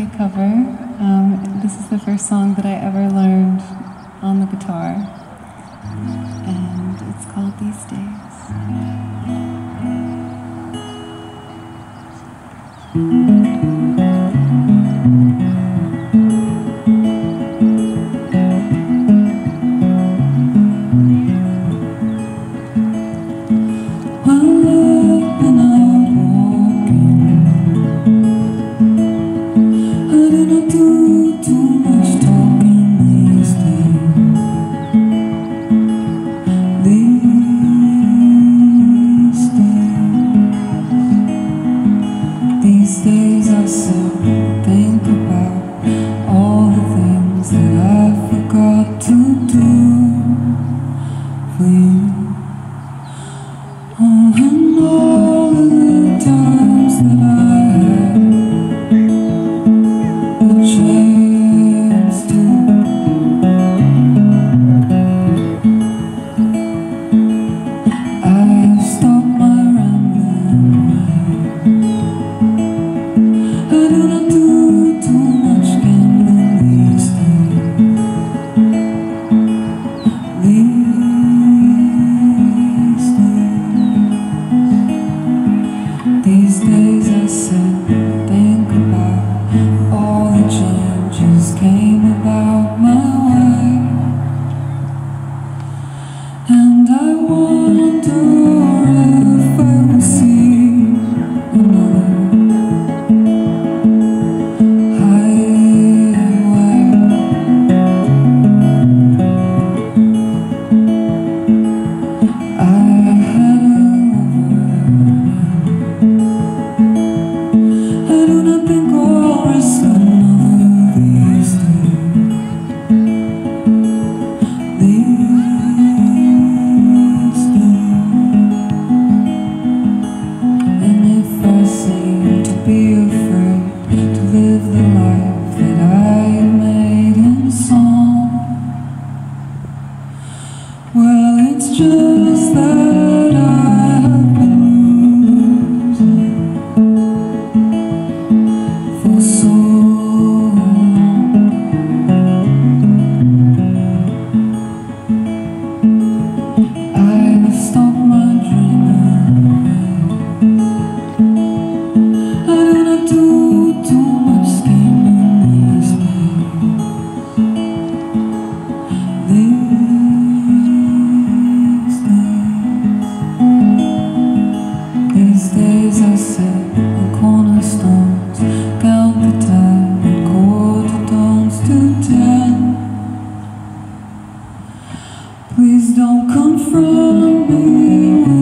cover. Um, this is the first song that I ever learned on the guitar, and it's called These Days. These days are so painful, all the things that I Please don't confront me